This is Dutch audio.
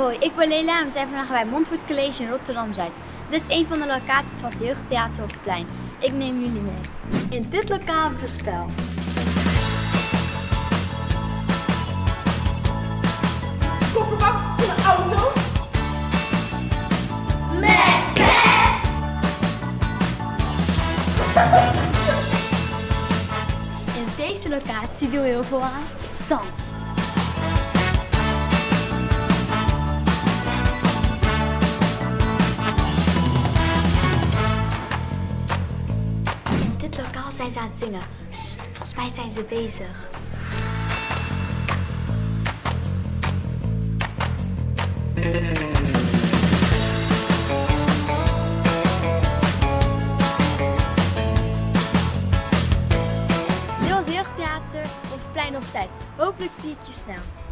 Hoi, ik ben Lela en we zijn vandaag bij Montfort College in Rotterdam-Zuid. Dit is een van de locaties van het Jeugdtheater op het Plein. Ik neem jullie mee. In dit lokaal hebben we spel. Kofferbak van een auto. Met best! In deze locatie doen we heel veel aan dans. Dit lokaal zijn ze aan het zingen. Volgens mij zijn ze bezig. Dit was Jeugdtheater op het Plein op Zuid. Hopelijk zie ik je snel.